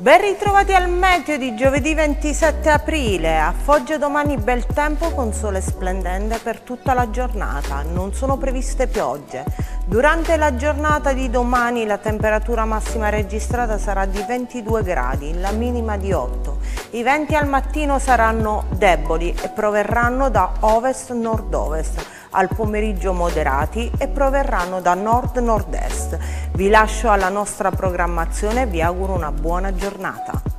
Ben ritrovati al meteo di giovedì 27 aprile. A Foggia domani bel tempo con sole splendente per tutta la giornata. Non sono previste piogge. Durante la giornata di domani la temperatura massima registrata sarà di 22 gradi, la minima di 8. I venti al mattino saranno deboli e proverranno da ovest-nord-ovest al pomeriggio moderati e proverranno da nord-nord-est. Vi lascio alla nostra programmazione e vi auguro una buona giornata.